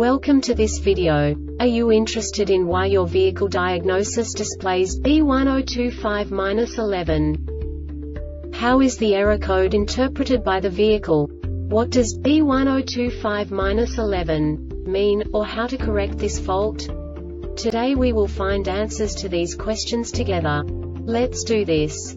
Welcome to this video. Are you interested in why your vehicle diagnosis displays B1025-11? How is the error code interpreted by the vehicle? What does B1025-11 mean, or how to correct this fault? Today we will find answers to these questions together. Let's do this.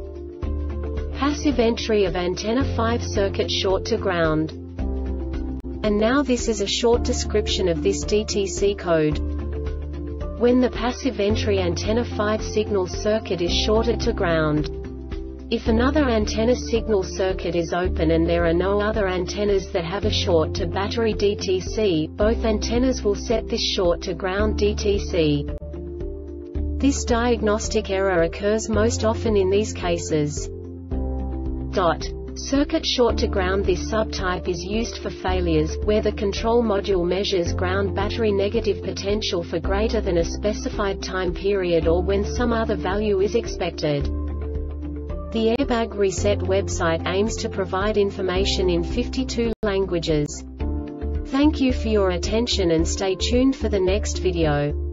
Passive entry of antenna 5 circuit short to ground. And now this is a short description of this DTC code. When the passive entry antenna 5 signal circuit is shorted to ground. If another antenna signal circuit is open and there are no other antennas that have a short to battery DTC, both antennas will set this short to ground DTC. This diagnostic error occurs most often in these cases. Dot. Circuit short to ground This subtype is used for failures, where the control module measures ground battery negative potential for greater than a specified time period or when some other value is expected. The Airbag Reset website aims to provide information in 52 languages. Thank you for your attention and stay tuned for the next video.